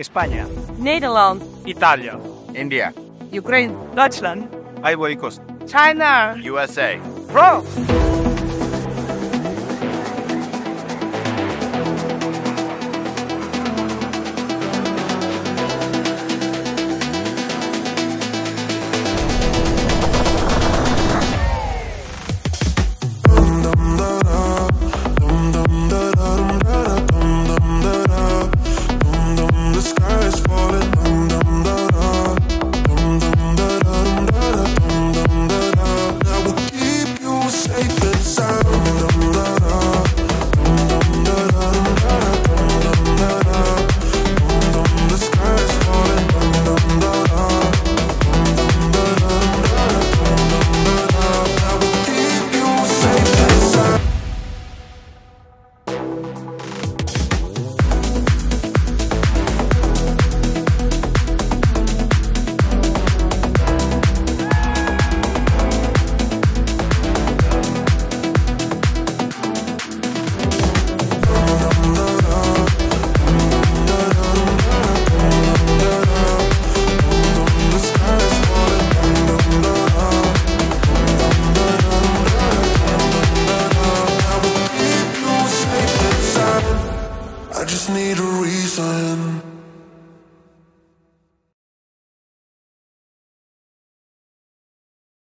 España, Netherlands, Italia, India, Ukraine, Deutschland, Ivory Coast, China, USA, Bro! I just need a reason.